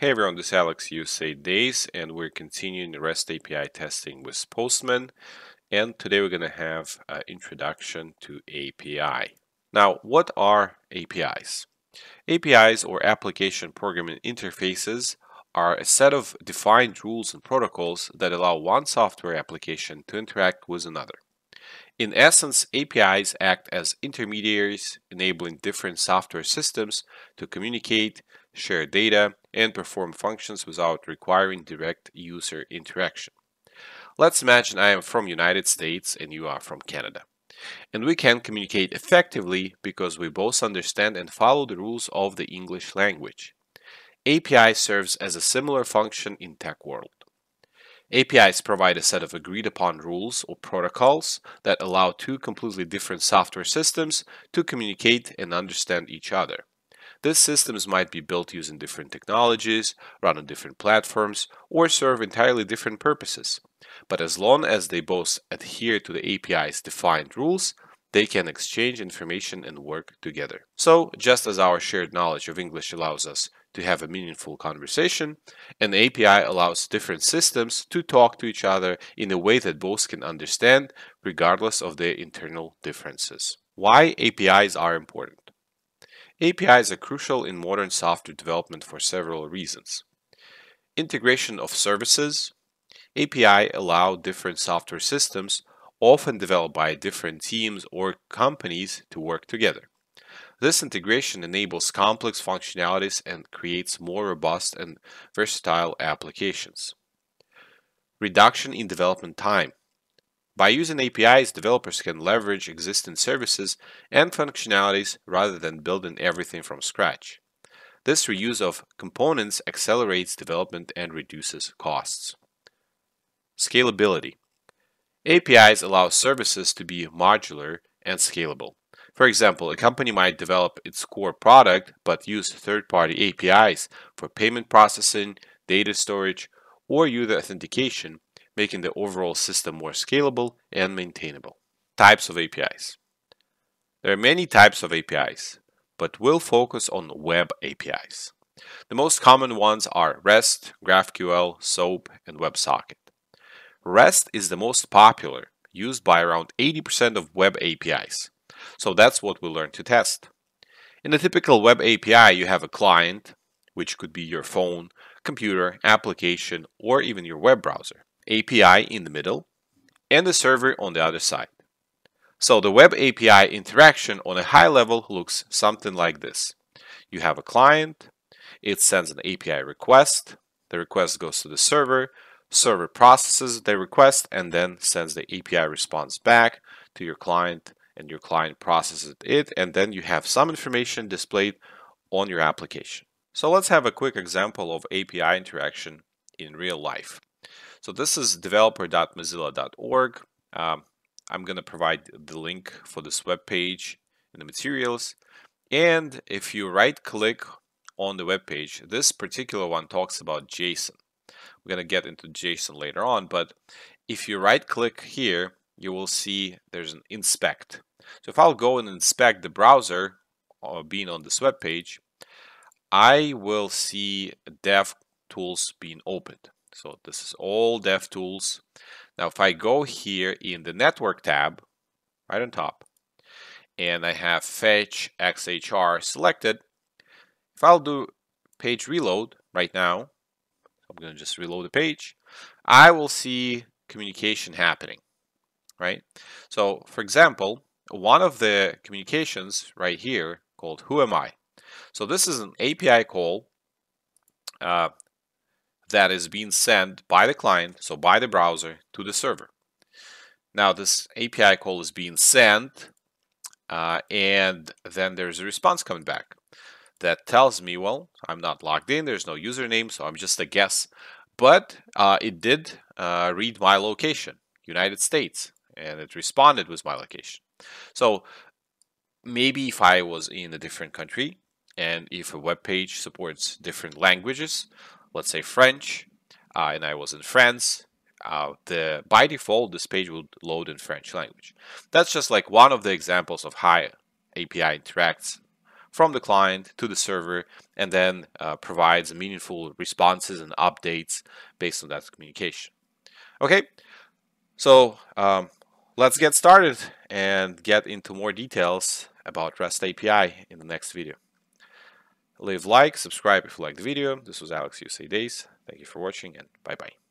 Hey everyone, this is Alex USA Days and we're continuing the REST API testing with Postman and today we're going to have an introduction to API. Now what are APIs? APIs or application programming interfaces are a set of defined rules and protocols that allow one software application to interact with another. In essence, APIs act as intermediaries enabling different software systems to communicate, share data, and perform functions without requiring direct user interaction. Let's imagine I am from United States and you are from Canada. And we can communicate effectively because we both understand and follow the rules of the English language. API serves as a similar function in tech world. APIs provide a set of agreed upon rules or protocols that allow two completely different software systems to communicate and understand each other. These systems might be built using different technologies, run on different platforms, or serve entirely different purposes. But as long as they both adhere to the API's defined rules, they can exchange information and work together. So, just as our shared knowledge of English allows us to have a meaningful conversation, an API allows different systems to talk to each other in a way that both can understand, regardless of their internal differences. Why APIs are important? APIs are crucial in modern software development for several reasons. Integration of services. API allow different software systems, often developed by different teams or companies, to work together. This integration enables complex functionalities and creates more robust and versatile applications. Reduction in development time. By using APIs, developers can leverage existing services and functionalities rather than building everything from scratch. This reuse of components accelerates development and reduces costs. Scalability. APIs allow services to be modular and scalable. For example, a company might develop its core product but use third-party APIs for payment processing, data storage, or user authentication making the overall system more scalable and maintainable. Types of APIs. There are many types of APIs, but we'll focus on web APIs. The most common ones are REST, GraphQL, SOAP, and WebSocket. REST is the most popular, used by around 80% of web APIs. So that's what we'll learn to test. In a typical web API, you have a client, which could be your phone, computer, application, or even your web browser. API in the middle, and the server on the other side. So the web API interaction on a high level looks something like this. You have a client, it sends an API request, the request goes to the server, server processes the request and then sends the API response back to your client and your client processes it and then you have some information displayed on your application. So let's have a quick example of API interaction in real life. So this is developer.mozilla.org. Um, I'm going to provide the link for this web page in the materials. And if you right click on the web page, this particular one talks about JSON. We're going to get into JSON later on, but if you right click here, you will see there's an inspect. So if I'll go and inspect the browser uh, being on this web page, I will see dev tools being opened. So this is all DevTools. Now if I go here in the network tab, right on top, and I have fetch XHR selected, if I'll do page reload right now, I'm going to just reload the page, I will see communication happening, right? So for example, one of the communications right here called who am I? So this is an API call uh, that is being sent by the client, so by the browser, to the server. Now this API call is being sent uh, and then there's a response coming back that tells me, well, I'm not logged in, there's no username, so I'm just a guess. But uh, it did uh, read my location, United States, and it responded with my location. So maybe if I was in a different country and if a web page supports different languages, let's say French, uh, and I was in France, uh, the by default this page would load in French language. That's just like one of the examples of how API interacts from the client to the server and then uh, provides meaningful responses and updates based on that communication. Okay, so um, let's get started and get into more details about REST API in the next video. Leave like, subscribe if you like the video. This was Alex USA Days. Thank you for watching and bye bye.